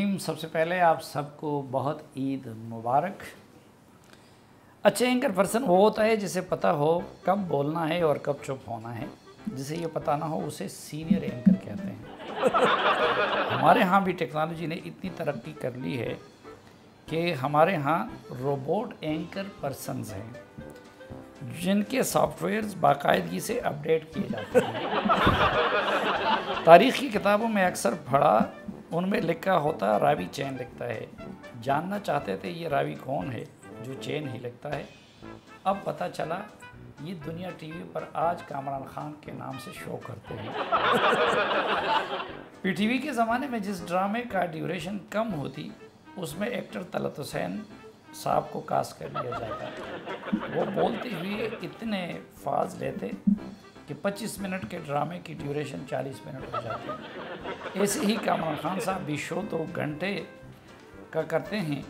सबसे पहले आप सबको बहुत ईद मुबारक। अच्छे एंकर पर्सन वो होता है जिसे पता हो कब बोलना है और कब चुप होना है। जिसे ये पता ना हो, उसे सीनियर एंकर कहते हैं। हमारे यहाँ भी टेक्नोलॉजी ने इतनी तरक्की कर ली है कि हमारे यहाँ रोबोट एंकर पर्सनस हैं, जिनके सॉफ्टवेयर्स बाकायदगी से अपडेट किए जाते हैं। तारीख़ की किताबों में अक्सर पढ़ा उनमें लिखा होता रावी चैन लिखता है। जानना चाहते थे ये रावी कौन है जो चैन ही लिखता है। अब पता चला ये दुनिया टीवी पर आज कामरान खान के नाम से शो करते हैं। पीटीवी के ज़माने में जिस ड्रामे का ड्यूरेशन कम होती उसमें एक्टर तलत हुसैन साहब को कास कर लिया जाता। वो बोलते हुए इतने फाज लेते कि 25 मिनट के ड्रामे की ड्यूरेशन 40 मिनट हो जाती है। ऐसे ही कामरान खान साहब भी शो दो घंटे का करते हैं,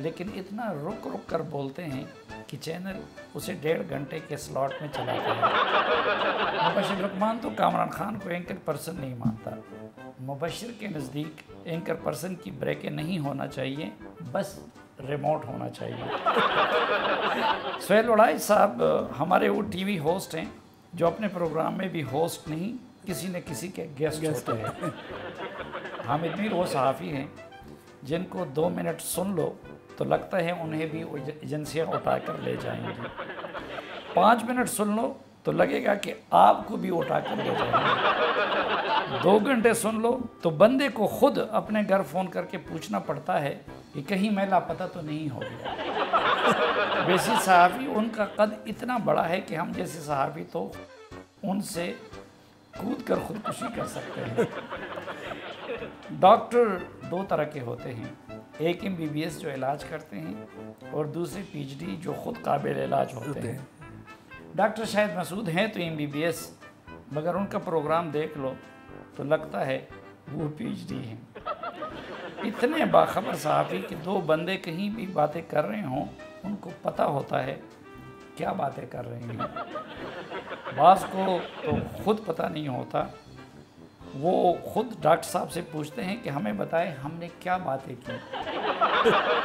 लेकिन इतना रुक रुक कर बोलते हैं कि चैनल उसे डेढ़ घंटे के स्लॉट में चलाते हैं। मुबशर रकमान तो कामरान खान को एंकर पर्सन नहीं मानता। मुबशर के नज़दीक एंकर पर्सन की ब्रेकें नहीं होना चाहिए, बस रिमोट होना चाहिए। सोहेल उड़ाई साहब, हमारे वो टीवी होस्ट हैं जो अपने प्रोग्राम में भी होस्ट नहीं किसी न किसी के गेस्ट गेस्ट होते हैं। हामिद मीर वो सहाफ़ी हैं जिनको दो मिनट सुन लो तो लगता है उन्हें भी एजेंसियाँ उठा कर ले जाएँगी। पाँच मिनट सुन लो तो लगेगा कि आपको भी उठा कर ले जाएँगे। दो घंटे सुन लो तो बंदे को खुद अपने घर फ़ोन करके पूछना पड़ता है कि कहीं मैं लापता तो नहीं हो गया। वैसे सहाफ़ी उनका कद इतना बड़ा है कि हम जैसे सहाफ़ी तो उनसे कूद कर खुदकुशी कर सकते हैं। डॉक्टर दो तरह के होते हैं। एक एम बी बी एस जो इलाज करते हैं और दूसरे पीएचडी जो ख़ुद काबिल इलाज होते हैं। डॉक्टर शायद मसूद हैं तो एम बी बी एस मगर उनका प्रोग्राम देख लो तो लगता है वो पी एच पीएचडी हैं। इतने बाखबर सहाफ़ी कि दो बंदे कहीं भी बातें कर रहे हों, उनको पता होता है क्या बातें कर रहे हैं। बास को तो खुद पता नहीं होता। वो खुद डॉक्टर साहब से पूछते हैं कि हमें बताएँ हमने क्या बातें की।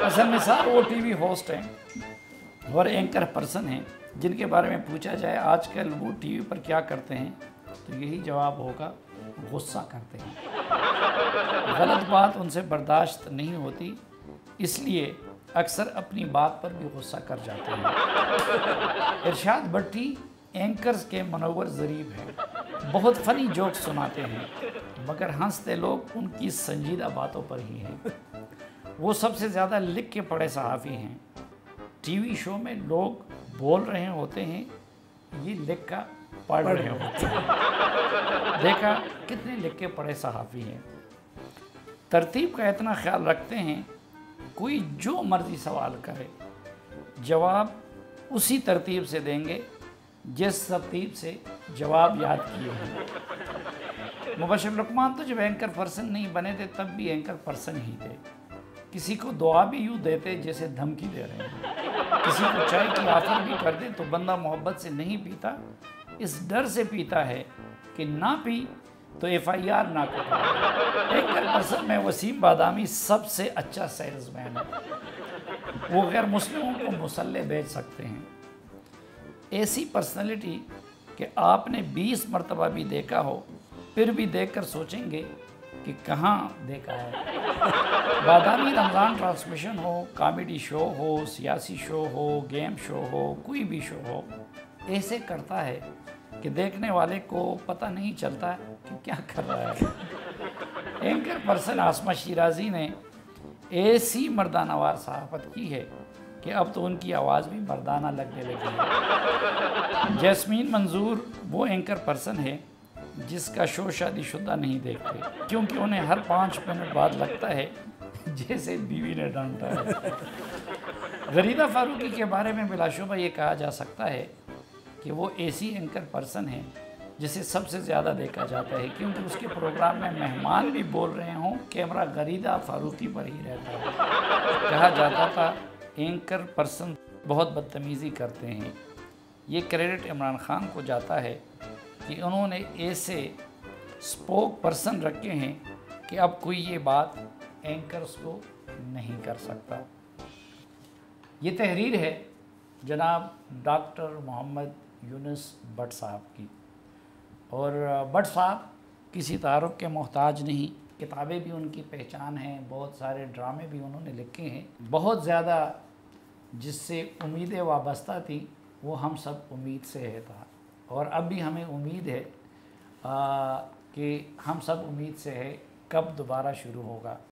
असल में साहब वो टीवी होस्ट हैं और एंकर पर्सन हैं, जिनके बारे में पूछा जाए आजकल वो टीवी पर क्या करते हैं तो यही जवाब होगा, गुस्सा करते हैं। गलत बात उनसे बर्दाश्त नहीं होती, इसलिए अक्सर अपनी बात पर भी गुस्सा कर जाते हैं। इरशाद भट्टी एंकर्स के मनोवर ज़रीब हैं। बहुत फ़नी जोक सुनाते हैं, मगर हँसते लोग उनकी संजीदा बातों पर ही हैं। वो सबसे ज़्यादा लिख के पढ़े सहाफ़ी हैं। टीवी शो में लोग बोल रहे होते हैं, ये लिख का पढ़ रहे होते हैं। देखा कितने लिख के पढ़े सहाफ़ी हैं। तरतीब का इतना ख्याल रखते हैं, कोई जो मर्ज़ी सवाल करे। जवाब उसी तरतीब से देंगे, जिस तरतीब से जवाब याद किए हैं। मुबशर लकमान तो जब एंकर पर्सन नहीं बने थे, तब भी एंकर पर्सन ही थे। किसी को दुआ भी यूँ देते जैसे धमकी दे रहे हैं। किसी को चाय की ऑफ़र भी कर दे तो बंदा मोहब्बत से नहीं पीता। इस डर से पीता है कि ना पी तो एफ़ आई आर ना कर। एंकर पर्सन में वसीम बादामी सबसे अच्छा सेल्समैन है। वो गैर मुस्लिमों को मुसल्ले बेच सकते हैं। ऐसी पर्सनैलिटी कि आपने 20 मरतबा भी देखा हो, फिर भी देखकर सोचेंगे कि कहाँ देखा है। बादामी रमज़ान ट्रांसमिशन हो कॉमेडी शो हो, सियासी शो हो गेम शो हो, कोई भी शो हो, ऐसे करता है कि देखने वाले को पता नहीं चलता कि क्या कर रहा है। एंकर पर्सन आसमा शिराजी ने ऐसी मर्दानावार सहाफ़त की है कि अब तो उनकी आवाज़ भी मर्दाना लगने लगी है। जैस्मीन मंजूर वो एंकर पर्सन है जिसका शो शादीशुदा नहीं देखते, क्योंकि उन्हें हर पाँच मिनट बाद लगता है जैसे बीवी ने डांटा है। गरीदा फारूकी के बारे में बिलाशुबा ये कहा जा सकता है कि वो ऐसी एंकर पर्सन है, जिसे सबसे ज़्यादा देखा जाता है, क्योंकि उसके प्रोग्राम में मेहमान भी बोल रहे हों कैमरा गरीदा फारूकी पर ही रहता है। कहा जाता था एंकर पर्सन बहुत बदतमीज़ी करते हैं। ये क्रेडिट इमरान खान को जाता है कि उन्होंने ऐसे स्पोक पर्सन रखे हैं कि अब कोई ये बात एंकर्स को नहीं कर सकता। ये तहरीर है, जनाब डॉक्टर मोहम्मद यूनुस भट्ट साहब की। और भट्ट साहब किसी तारुफ के मोहताज नहीं किताबें भी उनकी पहचान हैं बहुत सारे ड्रामे भी उन्होंने लिखे हैं। बहुत ज़्यादा जिससे उम्मीदें वाबस्ता थी वो हम सब उम्मीद से है था। और अब भी हमें उम्मीद है आ, कि हम सब उम्मीद से है कब दोबारा शुरू होगा।